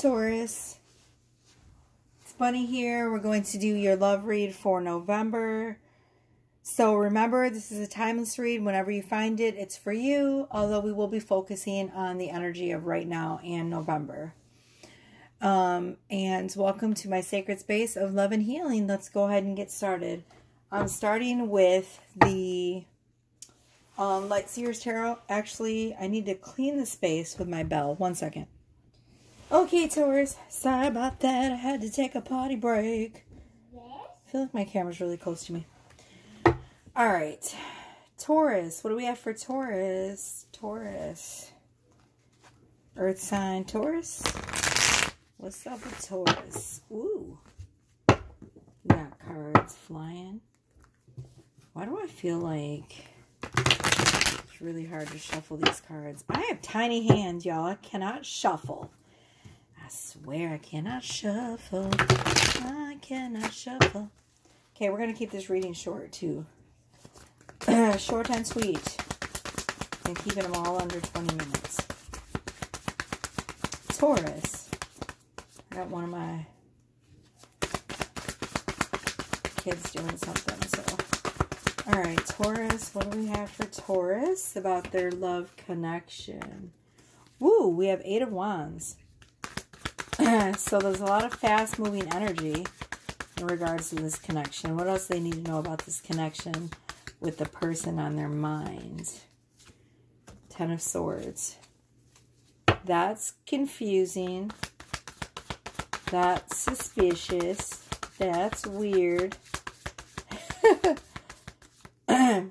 Taurus. It's Bunny here. We're going to do your love read for November. So remember, this is a timeless read. Whenever you find it, it's for you. Although we will be focusing on the energy of right now and November. Um, and welcome to my sacred space of love and healing. Let's go ahead and get started. I'm starting with the um, Light Seers Tarot. Actually, I need to clean the space with my bell. One second. Okay, Taurus. Sorry about that. I had to take a potty break. Yes? I feel like my camera's really close to me. All right. Taurus. What do we have for Taurus? Taurus. Earth sign Taurus. What's up with Taurus? Ooh. We got cards flying. Why do I feel like it's really hard to shuffle these cards? I have tiny hands, y'all. I cannot shuffle. I swear I cannot shuffle. I cannot shuffle. Okay, we're going to keep this reading short, too. short and sweet. And keeping them all under 20 minutes. Taurus. I got one of my kids doing something, so. All right, Taurus. What do we have for Taurus about their love connection? Woo, we have Eight of Wands. so there's a lot of fast moving energy in regards to this connection. What else they need to know about this connection with the person on their mind? Ten of Swords. That's confusing. That's suspicious. That's weird. the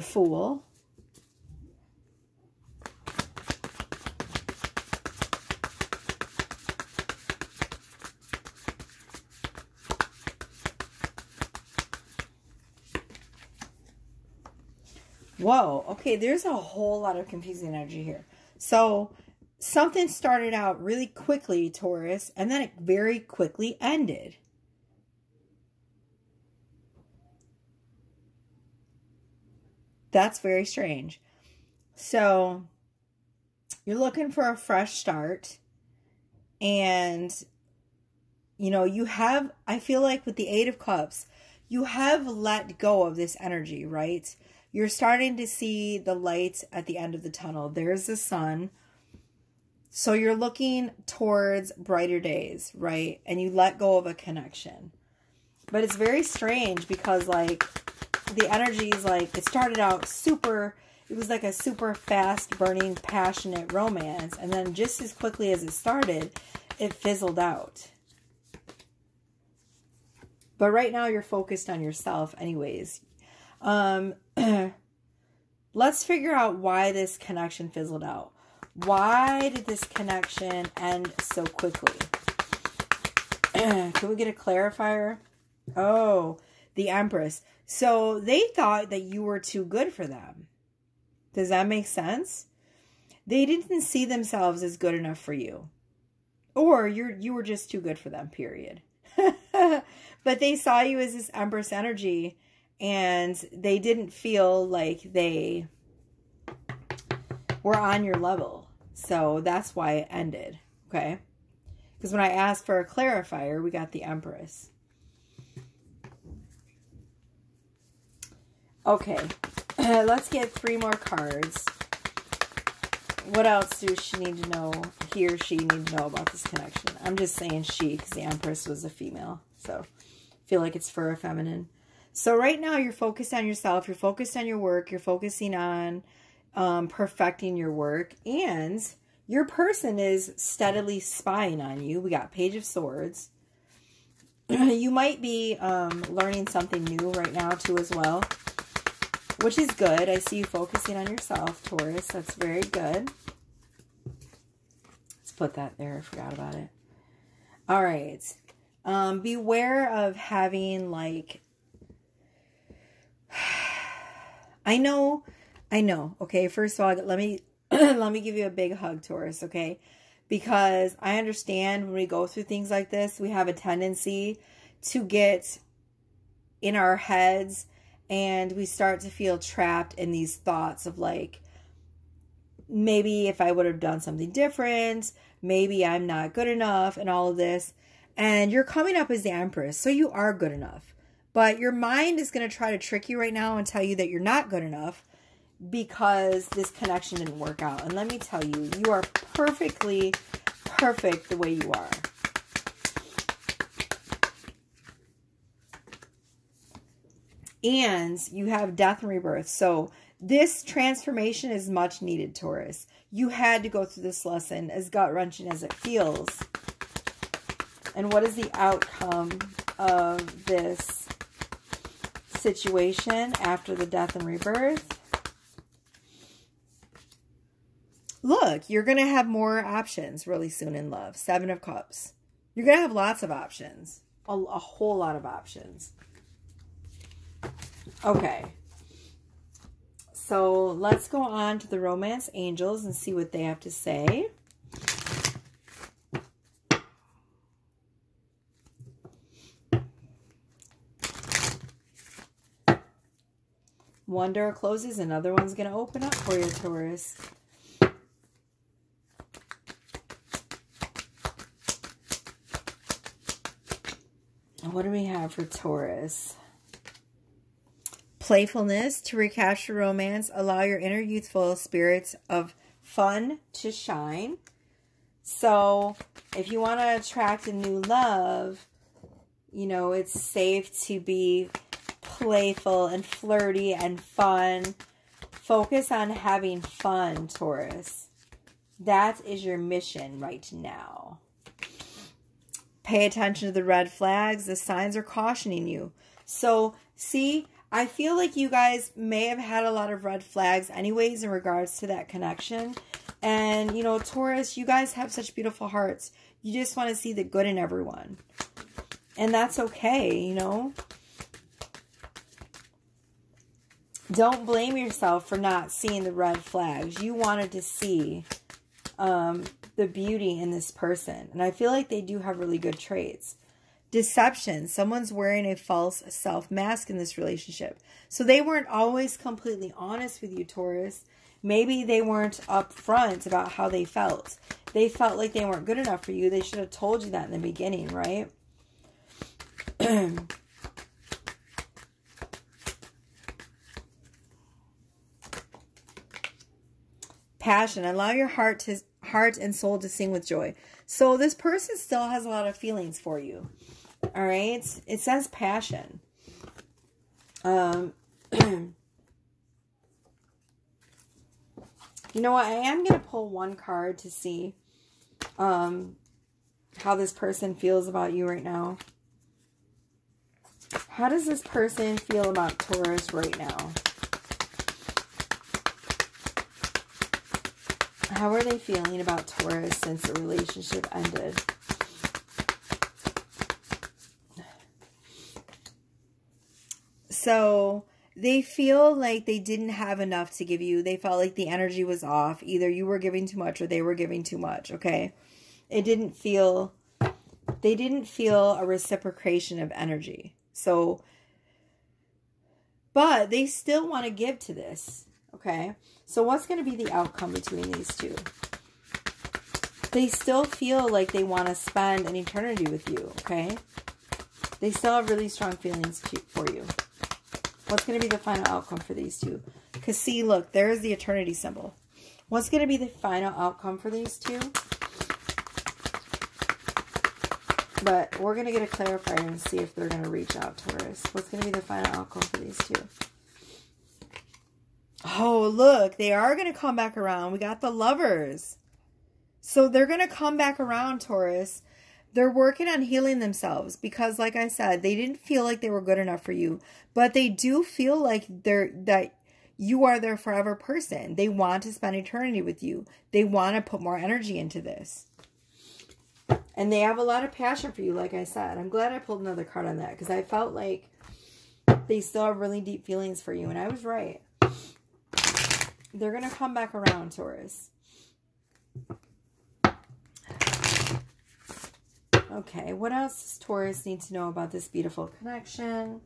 Fool. Whoa, okay, there's a whole lot of confusing energy here. So, something started out really quickly, Taurus, and then it very quickly ended. That's very strange. So, you're looking for a fresh start, and you know, you have, I feel like with the Eight of Cups, you have let go of this energy, right? You're starting to see the light at the end of the tunnel. There's the sun. So you're looking towards brighter days, right? And you let go of a connection. But it's very strange because, like, the energy is like, it started out super, it was like a super fast burning, passionate romance. And then just as quickly as it started, it fizzled out. But right now you're focused on yourself anyways. Um, let's figure out why this connection fizzled out. Why did this connection end so quickly? Can we get a clarifier? Oh, the Empress. So they thought that you were too good for them. Does that make sense? They didn't see themselves as good enough for you. Or you're you were just too good for them, period. but they saw you as this Empress energy and they didn't feel like they were on your level. So that's why it ended, okay? Because when I asked for a clarifier, we got the Empress. Okay, let's get three more cards. What else do she need to know, he or she need to know about this connection? I'm just saying she because the Empress was a female. So I feel like it's for a feminine. So right now you're focused on yourself, you're focused on your work, you're focusing on um, perfecting your work, and your person is steadily spying on you. We got Page of Swords. you might be um, learning something new right now too as well, which is good. I see you focusing on yourself, Taurus. That's very good. Let's put that there. I forgot about it. All right. Um, beware of having like I know, I know. Okay, first of all, let me let me give you a big hug, Taurus. Okay, because I understand when we go through things like this, we have a tendency to get in our heads and we start to feel trapped in these thoughts of like maybe if I would have done something different, maybe I'm not good enough, and all of this. And you're coming up as the Empress, so you are good enough. But your mind is going to try to trick you right now and tell you that you're not good enough because this connection didn't work out. And let me tell you, you are perfectly perfect the way you are. And you have death and rebirth. So this transformation is much needed, Taurus. You had to go through this lesson, as gut-wrenching as it feels. And what is the outcome of this situation after the death and rebirth? Look, you're going to have more options really soon in love. Seven of Cups. You're going to have lots of options. A, a whole lot of options. Okay. So let's go on to the romance angels and see what they have to say. One door closes, another one's going to open up for you, Taurus. What do we have for Taurus? Playfulness to recapture romance. Allow your inner youthful spirits of fun to shine. So, if you want to attract a new love, you know, it's safe to be playful and flirty and fun. Focus on having fun, Taurus. That is your mission right now. Pay attention to the red flags. The signs are cautioning you. So, see, I feel like you guys may have had a lot of red flags anyways in regards to that connection. And, you know, Taurus, you guys have such beautiful hearts. You just want to see the good in everyone. And that's okay, you know. Don't blame yourself for not seeing the red flags. You wanted to see um, the beauty in this person. And I feel like they do have really good traits. Deception. Someone's wearing a false self mask in this relationship. So they weren't always completely honest with you, Taurus. Maybe they weren't upfront about how they felt. They felt like they weren't good enough for you. They should have told you that in the beginning, right? Passion. Allow your heart to heart and soul to sing with joy. So this person still has a lot of feelings for you. All right. It says passion. Um, you know what? I am going to pull one card to see um, how this person feels about you right now. How does this person feel about Taurus right now? How are they feeling about Taurus since the relationship ended? So they feel like they didn't have enough to give you. They felt like the energy was off. Either you were giving too much or they were giving too much, okay? It didn't feel they didn't feel a reciprocation of energy. So but they still want to give to this, okay? So what's going to be the outcome between these two? They still feel like they want to spend an eternity with you, okay? They still have really strong feelings for you. What's going to be the final outcome for these two? Because see, look, there's the eternity symbol. What's going to be the final outcome for these two? But we're going to get a clarifier and see if they're going to reach out, Taurus. What's going to be the final outcome for these two? Oh, look, they are going to come back around. We got the lovers. So they're going to come back around, Taurus they're working on healing themselves because like I said, they didn't feel like they were good enough for you, but they do feel like they're that you are their forever person. They want to spend eternity with you. They want to put more energy into this. And they have a lot of passion for you, like I said. I'm glad I pulled another card on that because I felt like they still have really deep feelings for you. And I was right. They're going to come back around, Taurus. Okay, what else does Taurus need to know about this beautiful connection?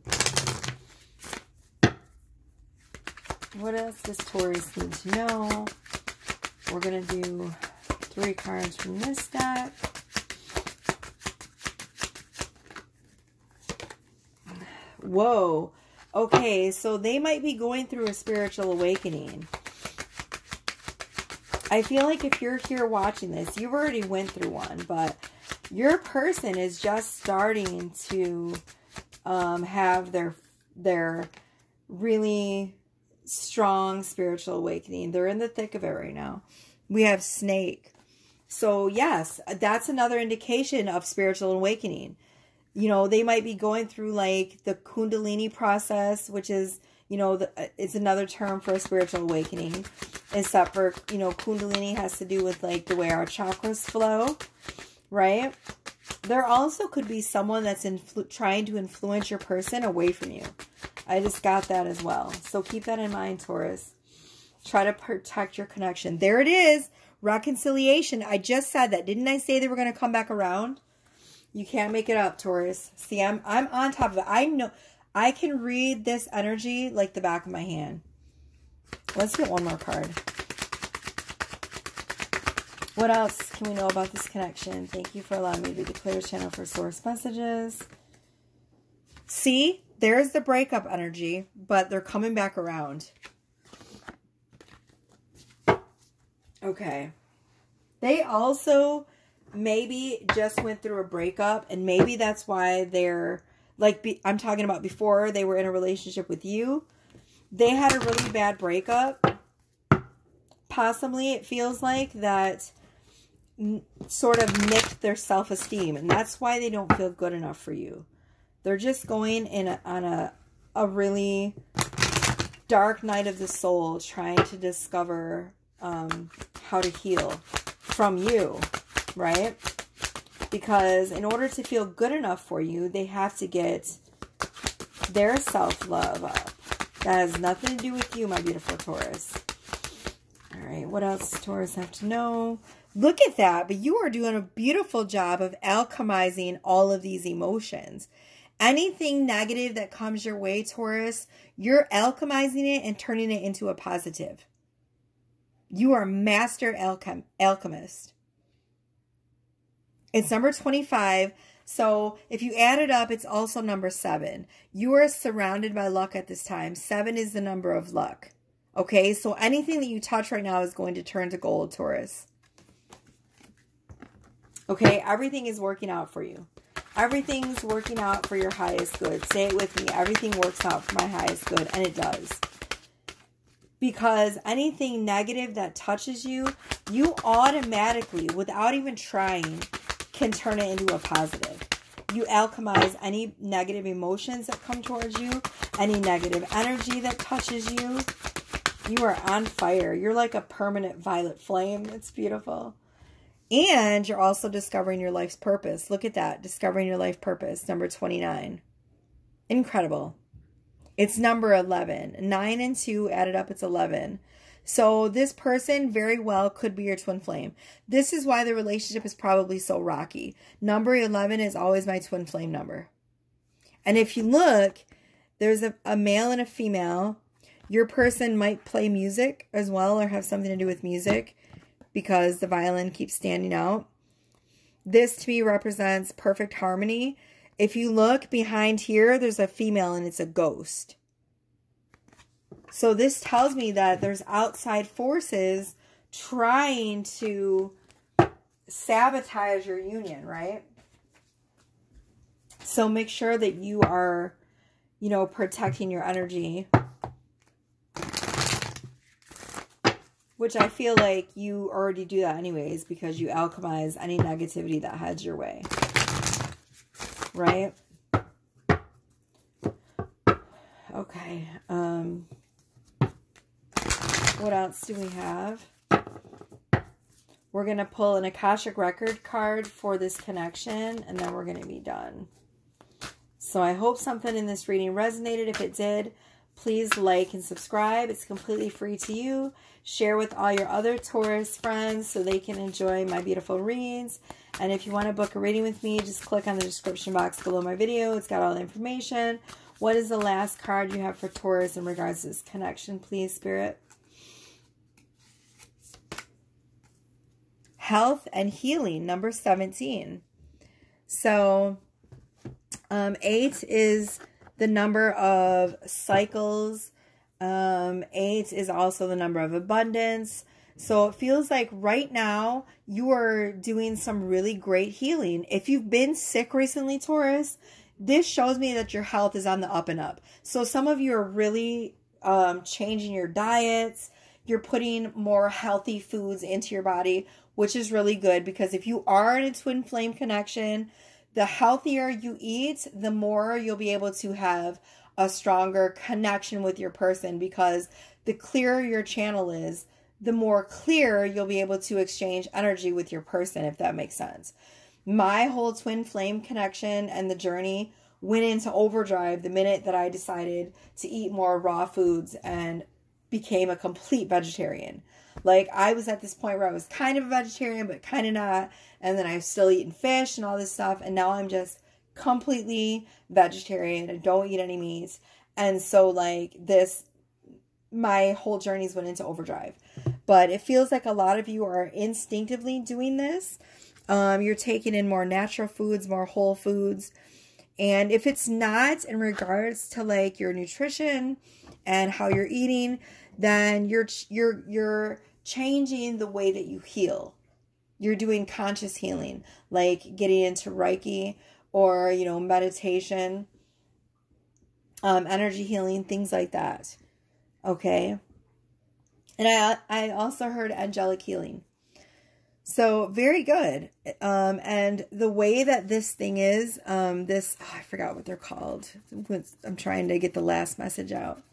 What else does Taurus need to know? We're going to do three cards from this deck. Whoa. Okay, so they might be going through a spiritual awakening. I feel like if you're here watching this, you've already went through one, but your person is just starting to um, have their their really strong spiritual awakening. They're in the thick of it right now. We have snake. So yes, that's another indication of spiritual awakening. You know, they might be going through like the kundalini process, which is, you know, the, uh, it's another term for a spiritual awakening. Except for, you know, kundalini has to do with like the way our chakras flow, right? There also could be someone that's trying to influence your person away from you. I just got that as well. So keep that in mind, Taurus. Try to protect your connection. There it is. Reconciliation. I just said that. Didn't I say they were going to come back around? You can't make it up, Taurus. See, I'm I'm on top of it. I know I can read this energy like the back of my hand. Let's get one more card. What else can we know about this connection? Thank you for allowing me to be the clear channel for source messages. See, there's the breakup energy, but they're coming back around. Okay. They also maybe just went through a breakup and maybe that's why they're like be, I'm talking about before they were in a relationship with you. They had a really bad breakup. Possibly it feels like that sort of nicked their self-esteem and that's why they don't feel good enough for you. They're just going in a, on a a really dark night of the soul trying to discover um, how to heal from you, right? Because in order to feel good enough for you, they have to get their self-love up. That has nothing to do with you, my beautiful Taurus. All right, what else Taurus have to know? Look at that, but you are doing a beautiful job of alchemizing all of these emotions. Anything negative that comes your way, Taurus, you're alchemizing it and turning it into a positive. You are master alchem alchemist. It's number 25. So if you add it up, it's also number seven. You are surrounded by luck at this time. Seven is the number of luck. Okay, so anything that you touch right now is going to turn to gold, Taurus. Okay, everything is working out for you. Everything's working out for your highest good. Say it with me. Everything works out for my highest good. And it does. Because anything negative that touches you, you automatically, without even trying, can turn it into a positive. You alchemize any negative emotions that come towards you, any negative energy that touches you. You are on fire. You're like a permanent violet flame. It's beautiful. And you're also discovering your life's purpose. Look at that. Discovering your life purpose, number 29. Incredible. It's number 11. 9 and 2 added up, it's 11. So this person very well could be your twin flame. This is why the relationship is probably so rocky. Number 11 is always my twin flame number. And if you look, there's a, a male and a female. Your person might play music as well or have something to do with music because the violin keeps standing out. This to me represents perfect harmony. If you look behind here, there's a female and it's a ghost. So this tells me that there's outside forces trying to sabotage your union, right? So make sure that you are, you know, protecting your energy Which I feel like you already do that anyways because you alchemize any negativity that heads your way. Right? Okay. Um, what else do we have? We're going to pull an Akashic Record card for this connection, and then we're going to be done. So I hope something in this reading resonated. If it did, please like and subscribe. It's completely free to you. Share with all your other Taurus friends so they can enjoy my beautiful reads. And if you want to book a reading with me, just click on the description box below my video. It's got all the information. What is the last card you have for Taurus in regards to this connection, please, Spirit? Health and healing, number 17. So, um, eight is the number of cycles. Um, eight is also the number of abundance. So it feels like right now you are doing some really great healing. If you've been sick recently, Taurus, this shows me that your health is on the up and up. So some of you are really um, changing your diets. You're putting more healthy foods into your body, which is really good because if you are in a twin flame connection, the healthier you eat, the more you'll be able to have a stronger connection with your person because the clearer your channel is, the more clear you'll be able to exchange energy with your person, if that makes sense. My whole twin flame connection and the journey went into overdrive the minute that I decided to eat more raw foods and became a complete vegetarian. Like I was at this point where I was kind of a vegetarian, but kind of not. And then I was still eating fish and all this stuff. And now I'm just completely vegetarian and don't eat any meat. And so, like, this, my whole journeys went into overdrive. But it feels like a lot of you are instinctively doing this. Um, you're taking in more natural foods, more whole foods. And if it's not in regards to like your nutrition and how you're eating, then you're you're you're changing the way that you heal. You're doing conscious healing, like getting into Reiki or, you know, meditation, um, energy healing, things like that. Okay. And I I also heard angelic healing. So very good. Um, and the way that this thing is, um, this, oh, I forgot what they're called. I'm trying to get the last message out.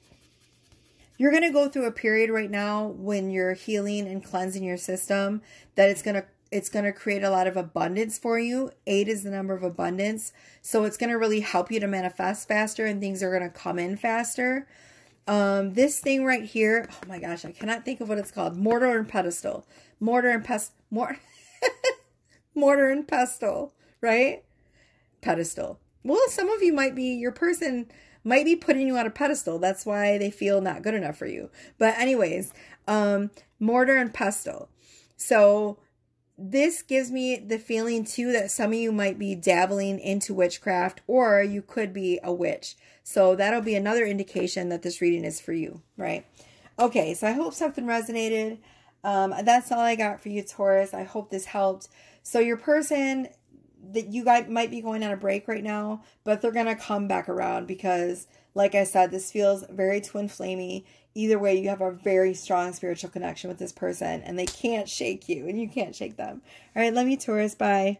You're going to go through a period right now when you're healing and cleansing your system that it's going to it's going to create a lot of abundance for you. Eight is the number of abundance. So it's going to really help you to manifest faster and things are going to come in faster. Um, this thing right here, oh my gosh, I cannot think of what it's called. Mortar and pedestal. Mortar and pest, mor mortar and pestle, right? Pedestal. Well, some of you might be, your person might be putting you on a pedestal. That's why they feel not good enough for you. But anyways, um, mortar and pestle. So this gives me the feeling too that some of you might be dabbling into witchcraft or you could be a witch. So that'll be another indication that this reading is for you, right? Okay, so I hope something resonated. Um, that's all I got for you, Taurus. I hope this helped. So your person that you guys might be going on a break right now, but they're going to come back around because, like I said, this feels very twin flamey. Either way, you have a very strong spiritual connection with this person and they can't shake you and you can't shake them. All right, love you, Taurus. Bye.